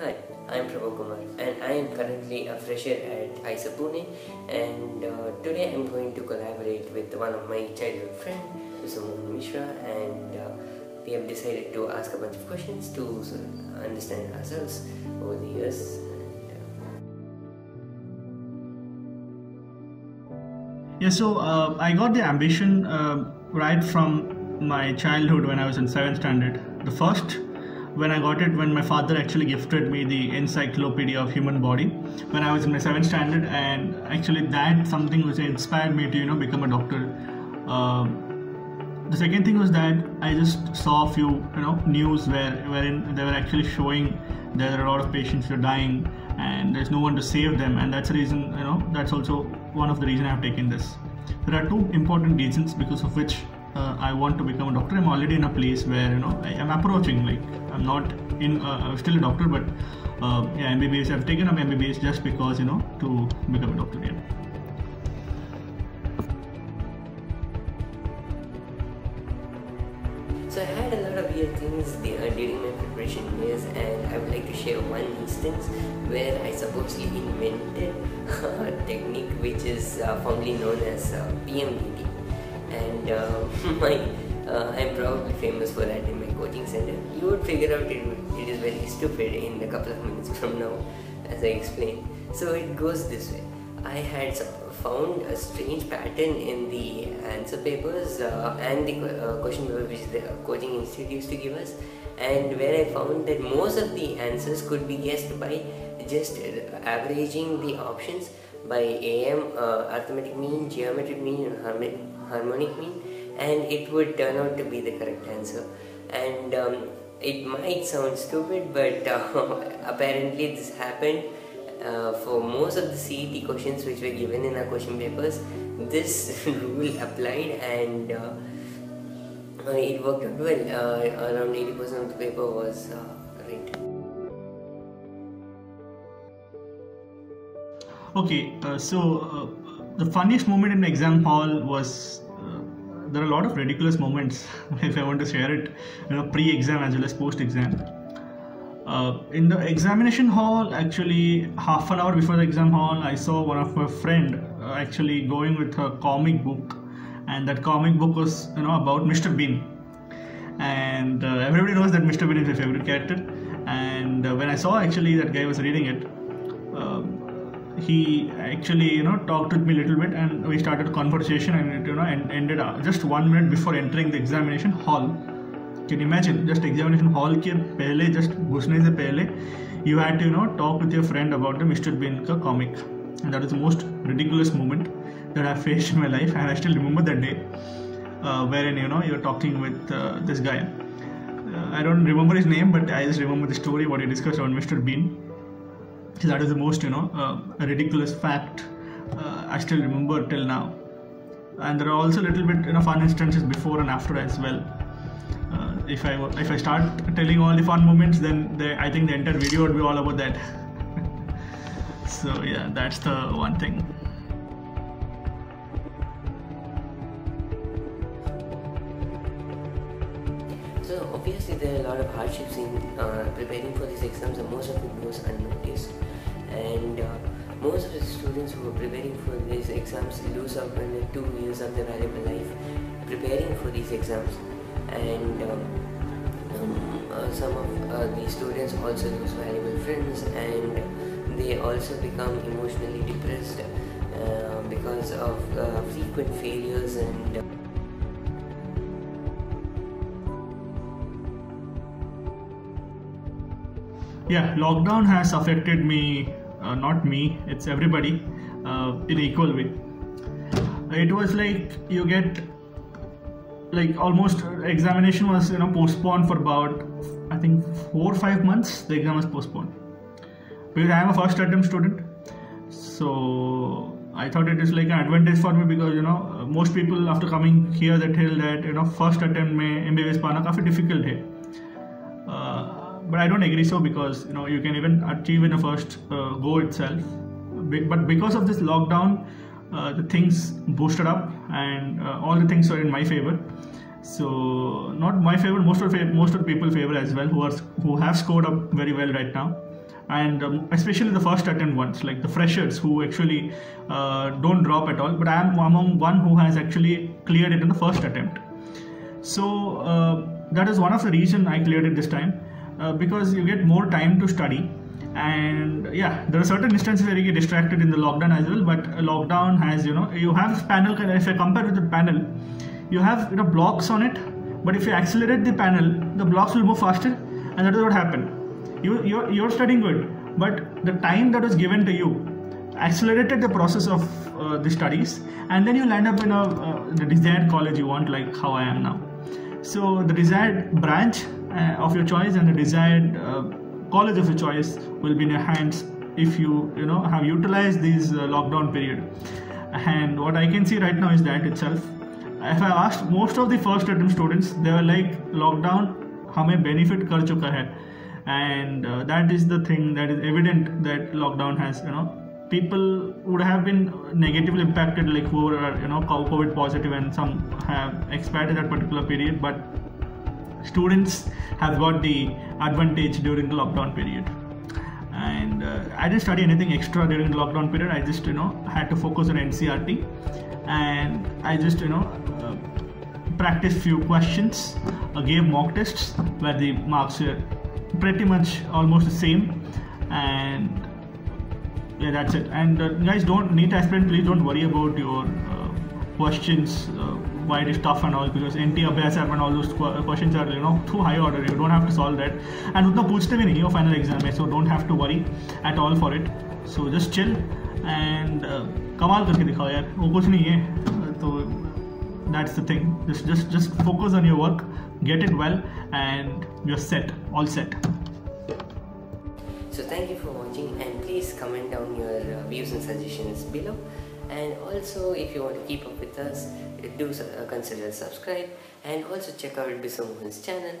Hi, I'm Prabhav Kumar and I am currently a fresher at IISER Pune and uh, today I'm going to collaborate with one of my childhood friend, Mr. Mohan Mishra and uh, we have decided to ask a bunch of questions to understand ourselves over the years. Yeah, so uh, I got the ambition uh, right from my childhood when I was in seventh standard. The first, when I got it, when my father actually gifted me the Encyclopedia of Human Body when I was in my seventh standard, and actually that something which inspired me to you know become a doctor. Uh, the second thing was that I just saw a few you know news where wherein they were actually showing there are a lot of patients who are dying and there's no one to save them, and that's the reason you know that's also one of the reason I've taken this. There are two important reasons because of which uh, I want to become a doctor. I'm already in a place where you know I am approaching. Like I'm not in. Uh, I'm still a doctor, but uh, yeah, MBBS. I've taken up MBBS just because you know to become a doctor. Yeah. So I had a lot of weird things uh, during my preparation years and I would like to share one instance where I supposedly invented a technique which is uh, formally known as uh, PMDD and uh, my uh, I'm probably famous for that in my coaching center. You would figure out it, it is very stupid in a couple of minutes from now as I explain. So it goes this way. I had found a strange pattern in the answer papers uh, and the uh, question paper which the coaching institute used to give us and where I found that most of the answers could be guessed by just averaging the options by AM, uh, arithmetic mean, geometric mean and harmonic mean and it would turn out to be the correct answer and um, it might sound stupid but uh, apparently this happened uh, for most of the CET questions which were given in our question papers, this rule applied and uh, uh, it worked out well. Uh, around 80% of the paper was right. Okay, uh, so the funniest moment in the exam hall was there are a lot of ridiculous moments if I want to share it, you know, pre-exam as well as post-exam. Uh, in the examination hall actually half an hour before the exam hall i saw one of my friend uh, actually going with a comic book. And that comic book was you know about mr bean. And uh, everybody knows that mr bean is my favorite character. And uh, when i saw actually that guy was reading it he actually you know talked with me a little bit and we started a conversation and it you know ended uh, just one minute before entering the examination hall can imagine just examination hall के पहले just घुसने से पहले you had to know talk with your friend about the mister been का comic and that is the most ridiculous moment that I faced in my life, and I still remember that day, uh, wherein you know you're talking with uh, this guy. Uh, I don't remember his name, but I just remember the story what he discussed on Mr. That is the most you know uh, ridiculous fact uh, I still remember till now. And there are also a little bit you know fun instances before and after as well if I if I start telling all the fun moments, then the, I think the entire video would be all about that. so yeah, that's the one thing. So obviously there are a lot of hardships in uh, preparing for these exams, and most of it goes unnoticed. And uh, most of the students who are preparing for these exams lose out on the two years of their valuable life preparing for these exams and um, um, uh, some of uh, the students also lose valuable friends and they also become emotionally depressed uh, because of uh, frequent failures and yeah lockdown has affected me uh, not me it's everybody in equal way it was like you get like almost examination was you know postponed for about I think four or five months. The exam was postponed because I am a first attempt student, so I thought it is like an advantage for me because you know most people after coming here they tell that you know first attempt में MBBS पाना काफी difficult है. but I don't agree so because you know you can even achieve in a first uh, go itself. But because of this lockdown, uh, the things boosted up and uh, all the things are in my favor so not my favor most of most of people favor as well who are who have scored up very well right now and um, especially the first attempt ones, like the freshers who actually uh, don't drop at all. But I am among one who has actually cleared it in the first attempt. So uh, that is one of the reason I cleared it this time uh, because you get more time to study. And yeah there are certain instances where you get distracted in the lockdown as well but lockdown has you know you have panel if i compare with the panel you have you know blocks on it but if you accelerate the panel the blocks will move faster and that is what happened. You you're, you're studying good but the time that was given to you accelerated the process of uh, the studies and then you land up in a uh, the desired college you want like how i am now. So the desired branch of your choice and the desired uh, college of your choice will be in your hands if you you know have utilized this uh, lockdown period and what i can see right now is that itself if i asked most of the first attempt students they were like lockdown हमें benefit कर चुका है and uh, that is the thing that is evident that lockdown has you know people would have been negatively impacted like who are you know covid positive and some have expired that particular period but students have got the advantage during the lockdown period. And uh, i didn't study anything extra during the lockdown period. I just you know had to focus on NCERT and i just you know uh, practiced few questions uh, gave mock tests where the marks were pretty much almost the same. And yeah that's it. And uh, guys don't need aspirant please don't worry about your uh, questions uh, why it is tough and all because NT Abhyasam and all those questions are you know too high order you don't have to solve that and उतना पूछते भी नहीं हो final exam में so don't have to worry at all for it so just chill and uh, कमाल करके दिखाओ यार वो कुछ नहीं है तो that's the thing just just just focus on your work get it well and you're set all set so thank you for watching and please comment down your uh, views and suggestions below and also if you want to keep up with us do uh, consider subscribe and also check out Biswomohan's channel